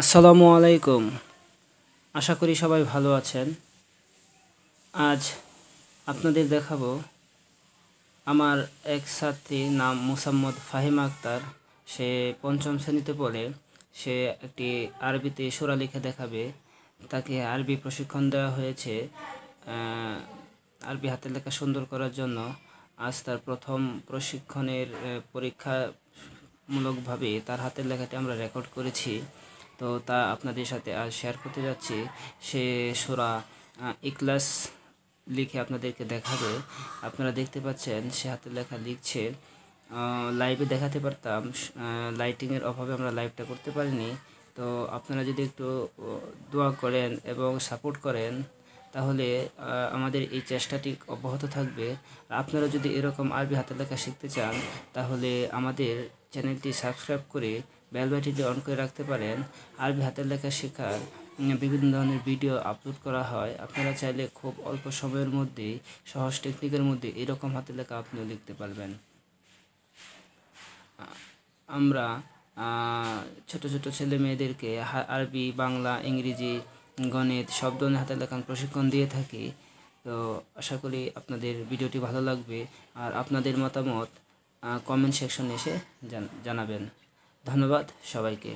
আসসালামু আলাইকুম। আশা করি সবাই ভালো আছেন। আজ আপনাদের দেখাবো আমার এক ছাত্রী নাম মুসাম্মদ ফাহিম আক্তার। সে পঞ্চম শ্রেণীতে পড়ে। সে একটি আরবিতে সুরা লিখে দেখাবে। তাকে আরবি প্রশিক্ষণ দেওয়া হয়েছে আরবি হাতের লেখা সুন্দর করার জন্য। আজ তার প্রথম প্রশিক্ষণের পরীক্ষামূলকভাবে তার হাতের লেখাটি আমরা রেকর্ড করেছি। তো তা আপনাদের সাথে আজ শেয়ার করতে যাচ্ছি। সে সোরা আহ, ইখলাস লিখে আপনাদেরকে দেখাবে। আপনারা দেখতে পাচ্ছেন সে হাতে লেখা লিখছে লাইভে দেখাতে পারতাম লাইটিংয়ের অভাবে আমরা লাইভটা করতে পারিনি। তো আপনারা যদি একটু দোয়া করেন এবং সাপোর্ট করেন তাহলে আমাদের এই চেষ্টাটি অব্যাহত থাকবে। আপনারা যদি এরকম আরবি হাতের লেখা শিখতে চান তাহলে আমাদের চ্যানেলটি সাবস্ক্রাইব করে বেল বাটনটি অন করে রাখতে পারেন। আরবি হাতের লেখা শেখার বিভিন্ন ধরনের ভিডিও আপলোড করা হয়। আপনারা চাইলে খুব অল্প সময়ের মধ্যেই, সহজ টেকনিকের মধ্যে এরকম হাতের লেখা আপনিও লিখতে পারবেন। আমরা ছোট ছোট ছেলে মেয়েদেরকে আরবি, বাংলা, ইংরেজি, গণিত সব ধরনের হাতের লেখার প্রশিক্ষণ দিয়ে থাকি। তো আশা করি আপনাদের ভিডিওটি ভালো লাগবে। আর আপনাদের মতামত কমেন্ট সেকশনে এসে জানাবেন। ধন্যবাদ সবাইকে